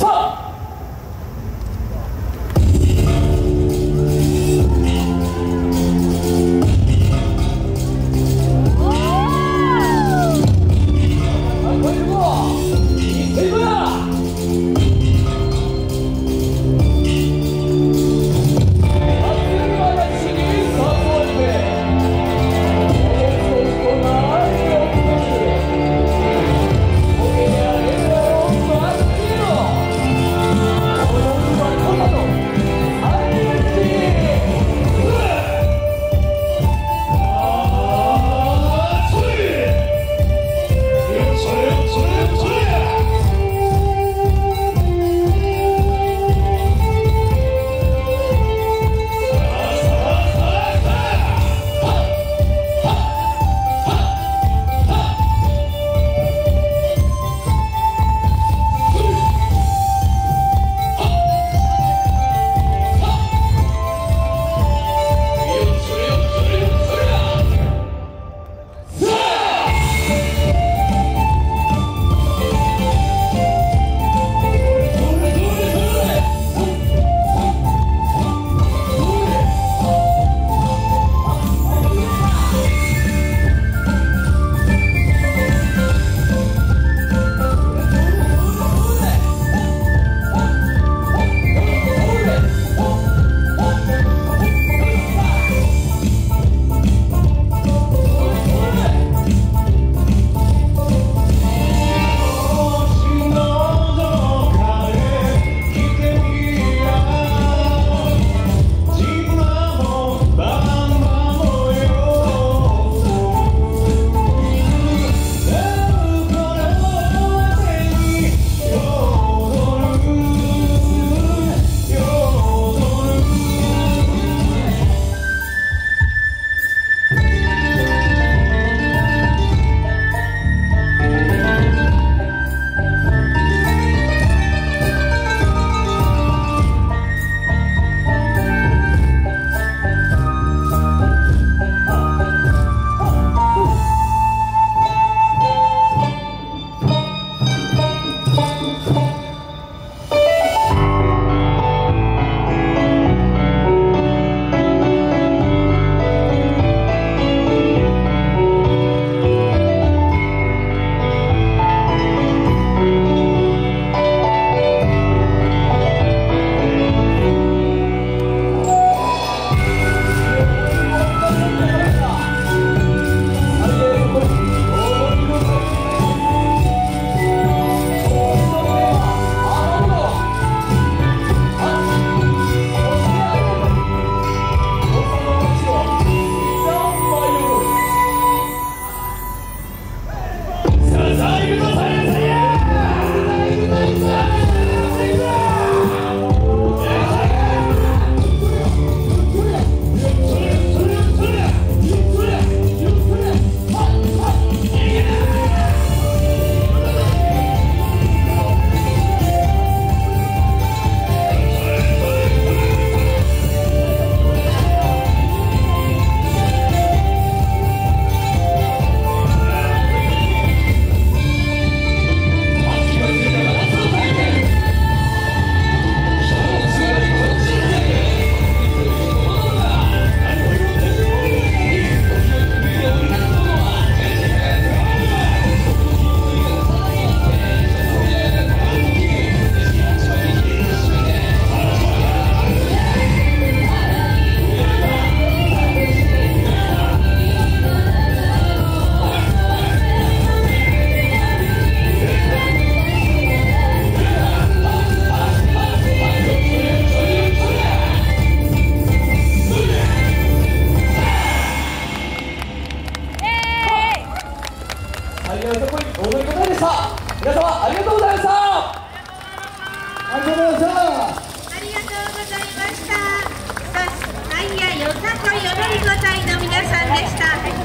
스톱! Next time.